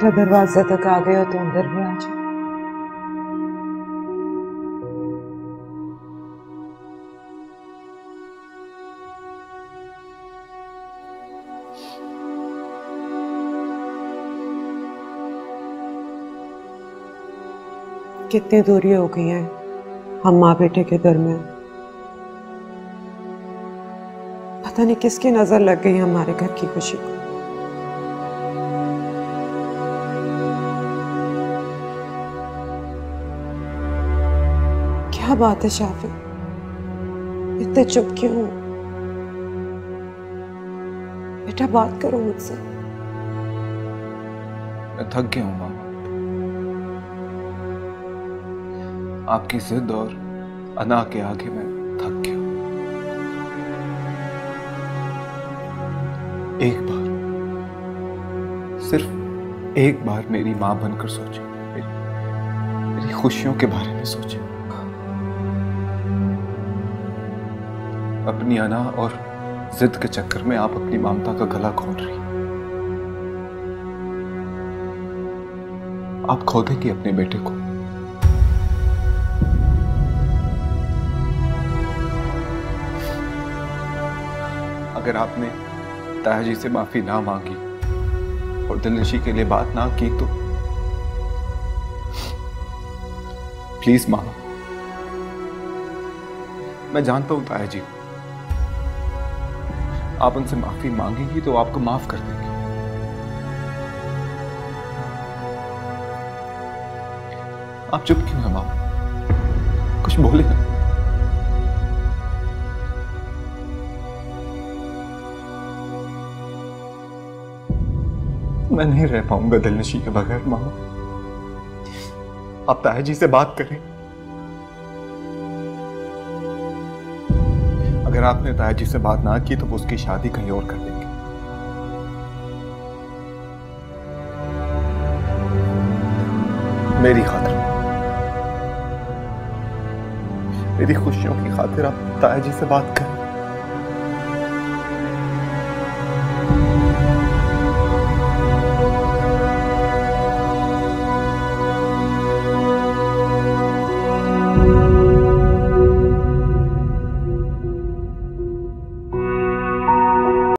بیٹا دروازے تک آ گئے ہو تو اندر بھی آ جاؤ کتنی دوری ہو گئی ہیں؟ ہم ماں بیٹے کے درمیان پتہ نہیں کس کی نظر لگ گئی ہمارے گھر کی خوشی کو۔ کیا بات ہے شافی؟ اتنے چپ کیوں بیٹا بات کرو مجھ سے۔ میں تھک گیا ہوں، ماں۔ آپ کی ضد اور انا کے آگے میں تھک گیا ایک بار، صرف ایک بار میری ماں بن کر سوچے میری خوشیوں کے بارے میں سوچے اپنی انا اور ضد کے چکر میں آپ اپنی مامتا کا گلا کھول رہی آپ کھودے گی اپنے بیٹے کو۔ اگر آپ نے تایا جی سے معافی نہ مانگی اور دلنشی کے لیے بات نہ کی تو پلیز ماں میں جانتا ہوں تایا جی آپ ان سے معافی مانگیں گی تو آپ کو معاف کر دیں گے۔ آپ چپ کیوں ہیں ماں کچھ بولے نا میں نہیں رہ پاؤں گا دلنشی کے بغیر، ماں۔ آپ تایا جی سے بات کریں۔ اگر آپ نے تایا جی سے بات نہ کی تو وہ اس کی شادی کہیں اور کر دیں گے۔ میری خاطر۔ میری خوشیوں کی خاطر آپ تایا جی سے بات کریں۔